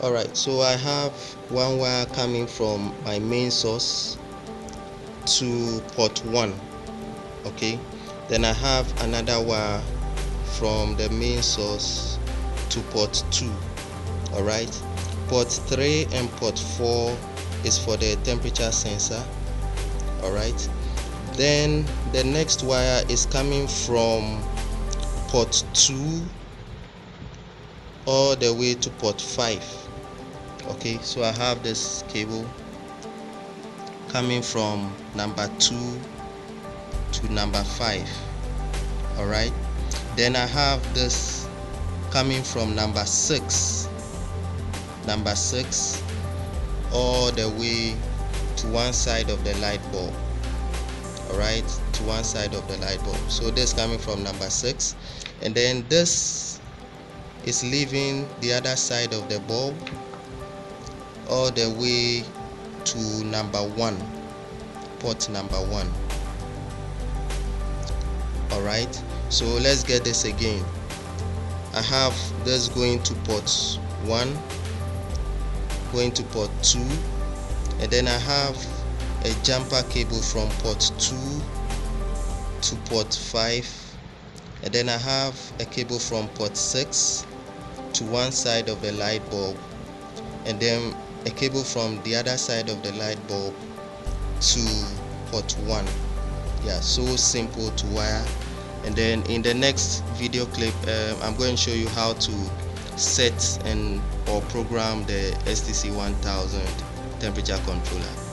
alright so I have one wire coming from my main source to port 1 okay? Then I have another wire from the main source to port 2 alright port 3 and port 4 is for the temperature sensor alright then the next wire is coming from port 2 all the way to port 5 okay so I have this cable coming from number 2 to number 5 alright then I have this coming from number 6 number 6 all the way to one side of the light bulb. Alright to one side of the light bulb. So this coming from number 6 and then this is leaving the other side of the bulb all the way to number one port number one. All right so let's get this again. I have this going to port 1 going to port 2 and then I have a jumper cable from port 2 to port 5 and then I have a cable from port 6 to one side of the light bulb and then a cable from the other side of the light bulb to port 1 yeah so simple to wire. And then in the next video clip um, I'm going to show you how to set and or program the STC 1000 temperature controller